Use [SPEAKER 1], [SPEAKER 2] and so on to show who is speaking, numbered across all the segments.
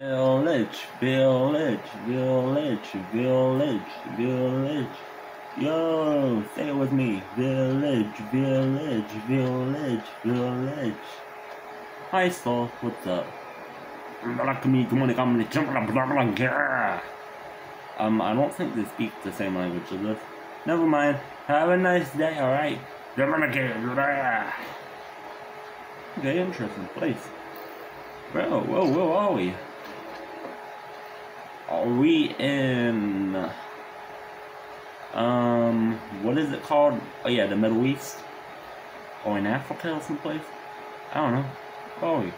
[SPEAKER 1] Village, village, village, village, village. Yo, say it with me. Village, village, village, village. Hi, Saul. What's up? Um, I don't think they speak the same language as this. Never mind. Have a nice day, alright? Okay, interesting place. Whoa, whoa, whoa, are we? Are we in um what is it called? Oh yeah, the Middle East? Or in Africa or someplace? I don't know. We?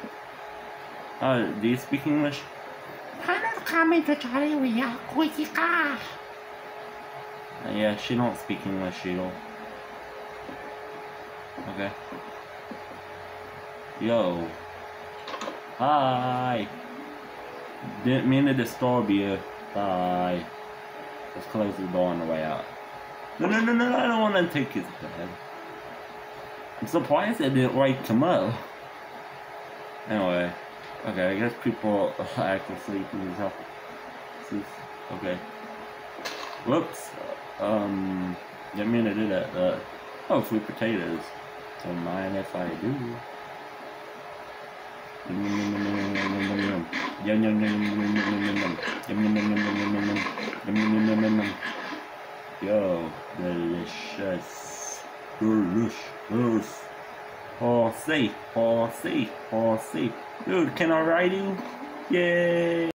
[SPEAKER 1] Uh, do you speak English? Uh, yeah, she don't speak English, don't. Okay. Yo. Hi. Didn't mean to disturb you. Bye. Let's close the door on the way out. No, no, no, no, I don't want to take his bed. I'm surprised it didn't wake him up. Anyway. Okay, I guess people are actually sleeping these offices. Okay. Whoops. Um, didn't mean to do that. Uh, oh, sweet potatoes. Don't mind if I do. Yum yum yum yum yum yum yum yum. Yum yum yum yum yum yum yum yum. Yum yum yum yum yum yum yum. Yum yum yum yum yum yum. Yo, delicious. Delicious. Horsey, horsey, horsey. Dude, can I ride you? Yay!